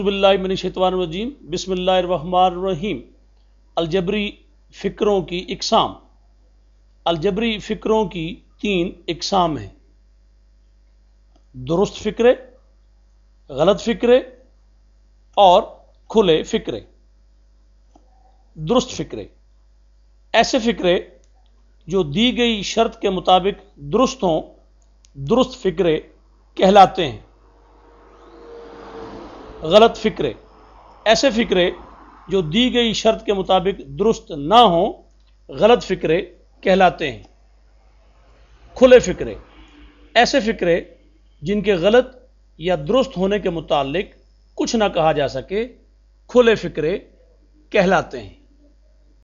बिल्लाशतवानरजीम बिसमीम अलजबरी फ़िक्रों की इकसाम अलजबरी फ़िक्रों की तीन इकसाम हैं। दुरुस्त फ़िक्रे, गलत फ़िक्रे और खुले फ़िक्रे। दुरुस्त फ़िक्रे। ऐसे फ़िक्रे जो दी गई शर्त के मुताबिक दुरुस्त हों, दुरुस्त फ़िक्रे कहलाते हैं। गलत फ़िक्रे, ऐसे फ़िक्रे जो दी गई शर्त के मुताबिक दुरुस्त ना हो, गलत फ़िक्रे कहलाते हैं। खुले फ़िक्रे, ऐसे फ़िक्रे जिनके गलत या दुरुस्त होने के मुतालिक कुछ ना कहा जा सके, खुले फ़िक्रे कहलाते हैं।